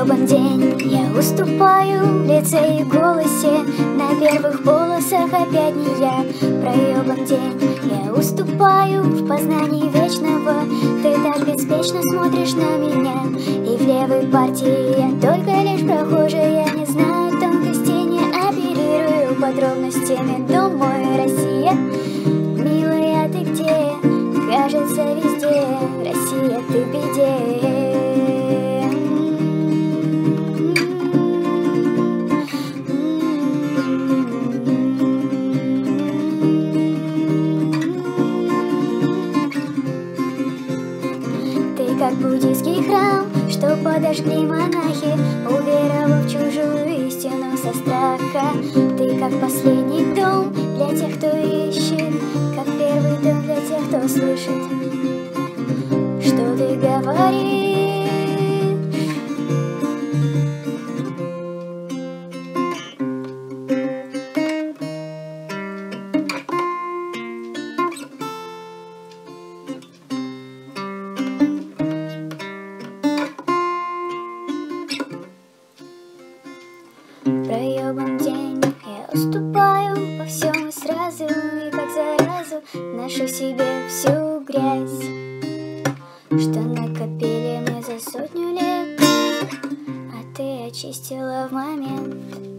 проебан день Я уступаю лице и голосе. На первых полосах опять не я. Проебан день Я уступаю в познании вечного. Ты так беспечно смотришь на меня. И в левой партии я только лишь прохожий подробностями Дом мой, Россия Милая, ты где? Кажется, везде Россия, ты в беде как буддийский храм, что подожгли монахи, истину со страха. Ты как последний дом для тех, кто ищет, Как первый дом для тех, кто слышит, что ты говоришь. Проебан день Я уступаю во всем и сразу И как заразу ношу себе всю грязь. Что накопили мы за сотню лет А ты очистила в момент